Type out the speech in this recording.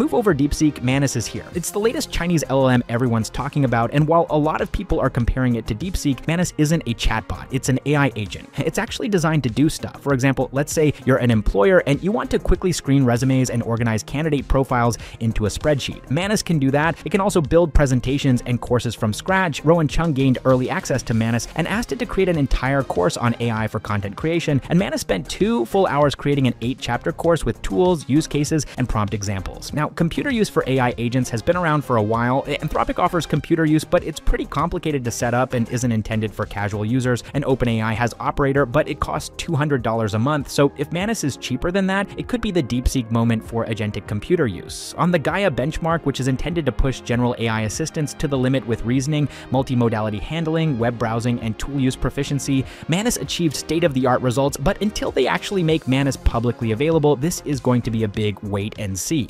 Move over DeepSeek, Manus is here. It's the latest Chinese LLM everyone's talking about, and while a lot of people are comparing it to DeepSeek, Manus isn't a chatbot, it's an AI agent. It's actually designed to do stuff. For example, let's say you're an employer and you want to quickly screen resumes and organize candidate profiles into a spreadsheet. Manus can do that. It can also build presentations and courses from scratch. Rowan Cheung gained early access to Manus and asked it to create an entire course on AI for content creation, and Manus spent two full hours creating an eight chapter course with tools, use cases, and prompt examples. Now, computer use for AI agents has been around for a while. Anthropic offers computer use, but it's pretty complicated to set up and isn't intended for casual users. And OpenAI has Operator, but it costs $200 a month. So if Manus is cheaper than that, it could be the DeepSeek moment for agentic computer use. On the Gaia benchmark, which is intended to push general AI assistance to the limit with reasoning, multimodality handling, web browsing, and tool use proficiency, Manus achieved state-of-the-art results, but until they actually make Manus publicly available, this is going to be a big wait and see.